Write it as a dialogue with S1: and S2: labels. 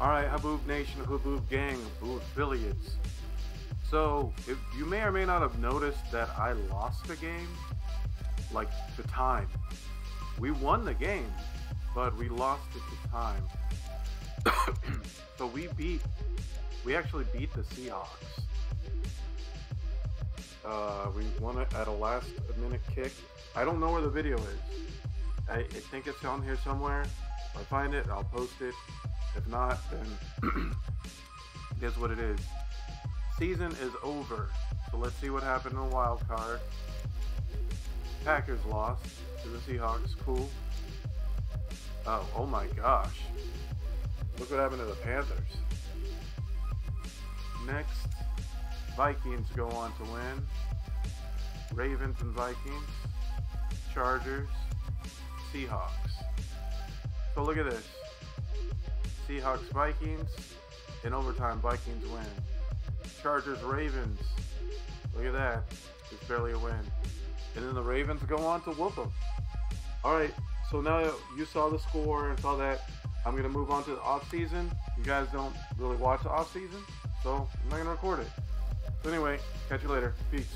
S1: Alright, Haboob Nation, Haboob Gang, Haboob affiliates. So, if you may or may not have noticed that I lost the game, like the time. We won the game, but we lost it to time. so we beat, we actually beat the Seahawks. Uh, we won it at a last minute kick. I don't know where the video is. I, I think it's on here somewhere. If I find it, I'll post it. If not, then guess what it is. Season is over. So let's see what happened in the wild card. Packers lost to the Seahawks. Cool. Oh, oh my gosh. Look what happened to the Panthers. Next, Vikings go on to win. Ravens and Vikings. Chargers. Seahawks. So look at this. Seahawks Vikings. In overtime, Vikings win. Chargers Ravens. Look at that. It's barely a win. And then the Ravens go on to whoop them. Alright, so now you saw the score and saw that. I'm going to move on to the off season. You guys don't really watch the off season, so I'm not going to record it. So anyway, catch you later. Peace.